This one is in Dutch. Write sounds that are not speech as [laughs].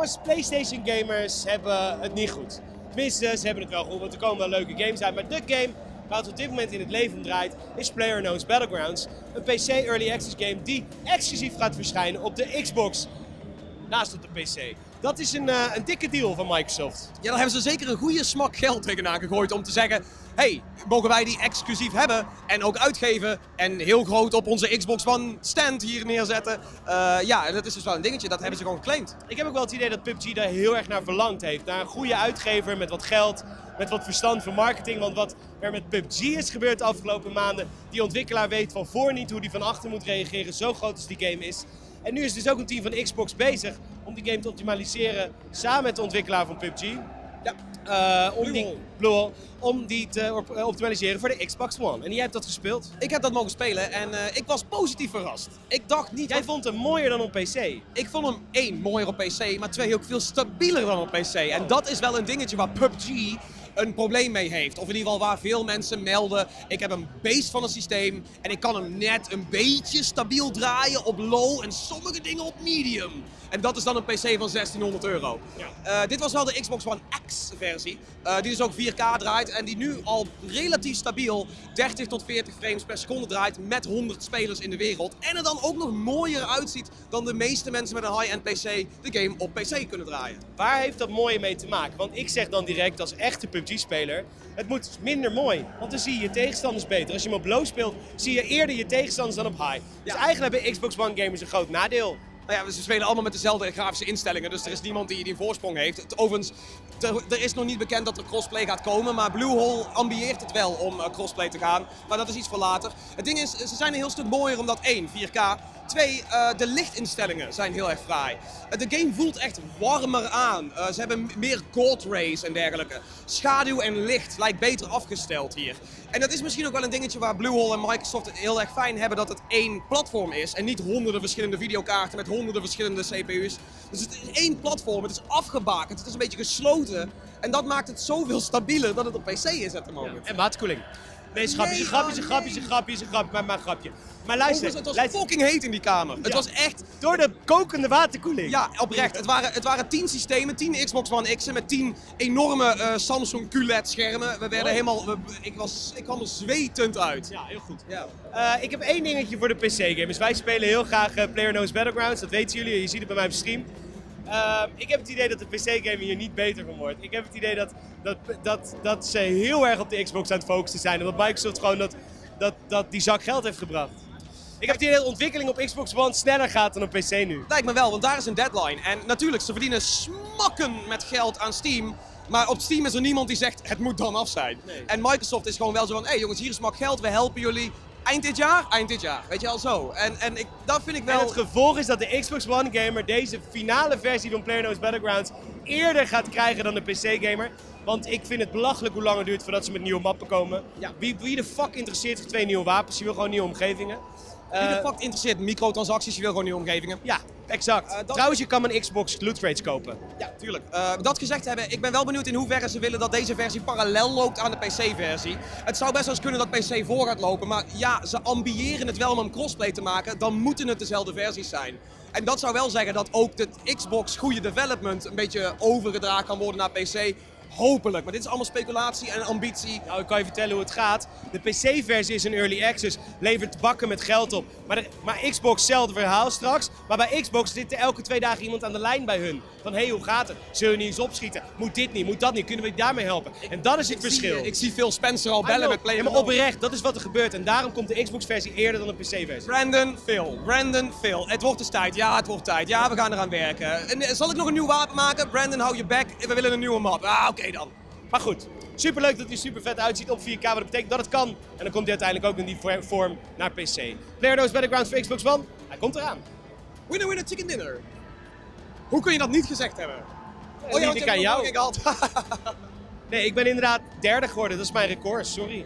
Jongens, PlayStation gamers hebben het niet goed. Tenminste, ze hebben het wel goed, want er komen wel leuke games uit. Maar de game waar het op dit moment in het leven draait, is PlayerUnknown's Battlegrounds. Een PC Early Access game die exclusief gaat verschijnen op de Xbox. Naast op de PC. Dat is een, uh, een dikke deal van Microsoft. Ja, daar hebben ze zeker een goede smak geld tegenaan gegooid om te zeggen... hey, mogen wij die exclusief hebben en ook uitgeven en heel groot op onze Xbox One stand hier neerzetten. Uh, ja, dat is dus wel een dingetje, dat hebben ze gewoon geclaimd. Ik heb ook wel het idee dat PUBG daar heel erg naar verlangd heeft. Naar een goede uitgever met wat geld, met wat verstand van marketing. Want wat er met PUBG is gebeurd de afgelopen maanden, die ontwikkelaar weet van voor niet hoe die van achter moet reageren. Zo groot als die game is. En nu is dus ook een team van Xbox bezig om die game te optimaliseren samen met de ontwikkelaar van PUBG. Ja. Uh, om, die, Bluehole, om die te eh, optimaliseren voor de Xbox One. En jij hebt dat gespeeld? Ik heb dat mogen spelen en uh, ik was positief verrast. Ik dacht niet... Jij vond hem mooier dan op PC? Ik vond hem één, mooier op PC, maar twee, ook veel stabieler dan op PC. En dat is wel een dingetje waar PUBG een probleem mee heeft. Of in ieder geval waar veel mensen melden, ik heb een beest van een systeem en ik kan hem net een beetje stabiel draaien op low en sommige dingen op medium. En dat is dan een PC van 1600 euro. Ja. Uh, dit was wel de Xbox One X versie, uh, die dus ook 4K draait en die nu al relatief stabiel 30 tot 40 frames per seconde draait met 100 spelers in de wereld. En er dan ook nog mooier uitziet dan de meeste mensen met een high-end PC de game op PC kunnen draaien. Waar heeft dat mooie mee te maken? Want ik zeg dan direct als echte PUBG-speler, het moet minder mooi. Want dan zie je je tegenstanders beter. Als je hem op low speelt, zie je eerder je tegenstanders dan op high. Dus eigenlijk hebben Xbox One gamers een groot nadeel. Nou ja, ze spelen allemaal met dezelfde grafische instellingen, dus er is niemand die, die een voorsprong heeft. Overigens, er is nog niet bekend dat er crossplay gaat komen, maar Bluehole ambieert het wel om uh, crossplay te gaan. Maar dat is iets voor later. Het ding is, ze zijn een heel stuk mooier omdat één, 4K. Twee, uh, de lichtinstellingen zijn heel erg fraai. Uh, de game voelt echt warmer aan. ze hebben meer gold rays en dergelijke. Schaduw en licht lijkt beter afgesteld hier. En dat is misschien ook wel een dingetje waar Bluehole en Microsoft het heel erg fijn hebben dat het één platform is. En niet honderden verschillende videokaarten met honderden verschillende CPU's. Dus het is één platform, het is afgebakend, het is een beetje gesloten. En dat maakt het zoveel stabieler dat het op PC is op het moment. en waterkoeling. Nee, grapje, nee, grapje, oh, grapje, nee. grapje, grapje, maar, maar grapje. Maar luister, het was fucking heet in die kamer. Het was echt... Door de kokende waterkoeling. Ja, oprecht. Het waren, het waren tien systemen, tien Xbox One X'en met tien enorme uh, Samsung QLED schermen. We werden oh. helemaal... We, ik, was, ik kwam er zwetend uit. Ja, heel goed. Ja. Uh, ik heb één dingetje voor de PC-gamers. Wij spelen heel graag uh, PlayerUnknown's Battlegrounds. Dat weten jullie, je ziet het bij mij op stream. Uh, ik heb het idee dat de PC-game hier niet beter van wordt. Ik heb het idee dat, dat, dat, dat ze heel erg op de Xbox aan het focussen zijn. En dat Microsoft gewoon dat, dat, dat die zak geld heeft gebracht. Ik heb het idee dat de ontwikkeling op Xbox One sneller gaat dan op PC nu. Lijkt me wel, want daar is een deadline. En natuurlijk, ze verdienen smakken met geld aan Steam. Maar op Steam is er niemand die zegt, het moet dan af zijn. Nee. En Microsoft is gewoon wel zo van, hé hey jongens, hier is smak geld, we helpen jullie. Eind dit jaar? Eind dit jaar. Weet je al zo. En, en ik, dat vind ik wel... En het gevolg is dat de Xbox One gamer deze finale versie van PlayerUnknown's Battlegrounds eerder gaat krijgen dan de PC gamer. Want ik vind het belachelijk hoe lang het duurt voordat ze met nieuwe mappen komen. Ja. Wie, wie de fuck interesseert zich twee nieuwe wapens? Je wil gewoon nieuwe omgevingen. Wie de fuck interesseert microtransacties? Je wil gewoon nieuwe omgevingen. Ja, exact. Uh, Trouwens, je kan mijn Xbox loot crates kopen. Ja, tuurlijk. Uh, dat gezegd hebben, ik ben wel benieuwd in hoeverre ze willen dat deze versie parallel loopt aan de PC-versie. Het zou best wel eens kunnen dat PC voor gaat lopen, maar ja, ze ambiëren het wel om een crossplay te maken, dan moeten het dezelfde versies zijn. En dat zou wel zeggen dat ook de Xbox goede development een beetje overgedragen kan worden naar PC. Hopelijk. Maar dit is allemaal speculatie en ambitie. Nou, ik kan je vertellen hoe het gaat. De PC-versie is een early access, levert bakken met geld op. Maar, de, maar Xbox, hetzelfde verhaal straks. Maar bij Xbox zit er elke twee dagen iemand aan de lijn bij hun. Van, hé, hey, hoe gaat het? Zullen we niet eens opschieten? Moet dit niet? Moet dat niet? Kunnen we je daarmee helpen? En dat is het verschil. Zie, ik zie Phil Spencer al bellen met Player. maar oprecht, dat is wat er gebeurt. En daarom komt de Xbox-versie eerder dan de PC-versie. Brandon, Phil. Brandon, Phil. Het wordt dus tijd. Ja, het wordt tijd. Ja, we gaan eraan werken. En, eh, zal ik nog een nieuw wapen maken? Brandon, hou je back. We willen een nieuwe map. Ah, oké dan. Maar goed, superleuk dat hij super vet uitziet op 4K. Wat dat betekent dat het kan. En dan komt hij uiteindelijk ook in die vorm naar PC. PlayerDo's Battlegrounds voor Xbox One. Hij komt eraan. Winner, winner, chicken dinner. Hoe kun je dat niet gezegd hebben? oh ja, ik aan jou. [laughs] nee, ik ben inderdaad derde geworden. Dat is mijn record, sorry.